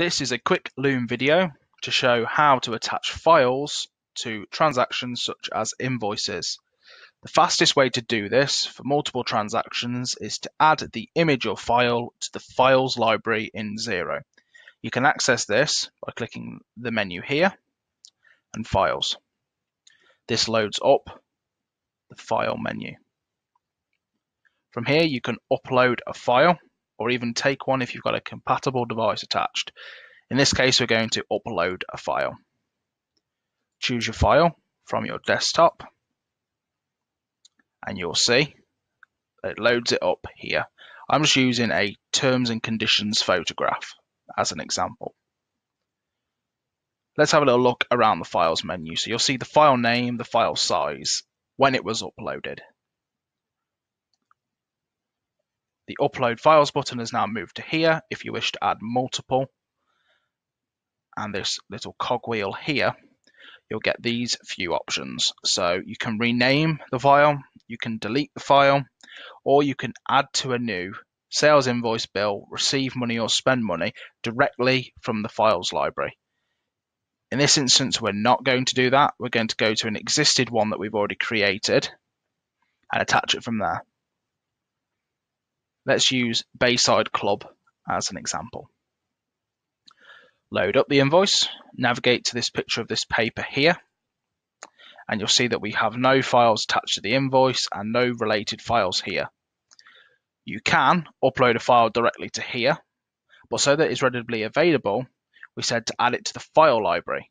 This is a quick Loom video to show how to attach files to transactions such as invoices. The fastest way to do this for multiple transactions is to add the image or file to the Files library in Xero. You can access this by clicking the menu here and Files. This loads up the File menu. From here you can upload a file or even take one if you've got a compatible device attached. In this case we're going to upload a file. Choose your file from your desktop and you'll see it loads it up here. I'm just using a terms and conditions photograph as an example. Let's have a little look around the files menu. So you'll see the file name, the file size, when it was uploaded. The upload files button is now moved to here if you wish to add multiple. And this little cogwheel here you'll get these few options. So you can rename the file, you can delete the file, or you can add to a new sales invoice bill, receive money or spend money directly from the files library. In this instance, we're not going to do that. We're going to go to an existed one that we've already created and attach it from there. Let's use Bayside Club as an example load up the invoice, navigate to this picture of this paper here, and you'll see that we have no files attached to the invoice and no related files here. You can upload a file directly to here, but so that it's readily available, we said to add it to the file library.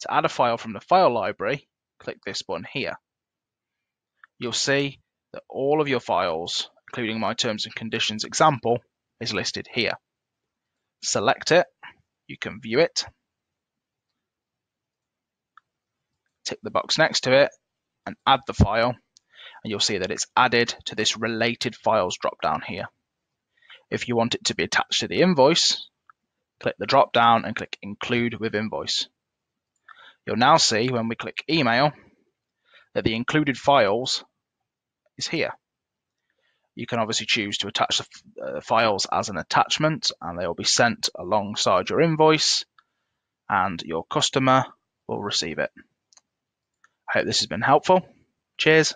To add a file from the file library, click this button here. You'll see that all of your files, including my terms and conditions example, is listed here. Select it you can view it. Tick the box next to it and add the file and you'll see that it's added to this related files drop down here. If you want it to be attached to the invoice, click the drop down and click include with invoice. You'll now see when we click email that the included files is here. You can obviously choose to attach the uh, files as an attachment and they will be sent alongside your invoice and your customer will receive it. I hope this has been helpful. Cheers.